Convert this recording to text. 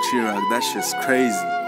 Chirag, that shit's crazy.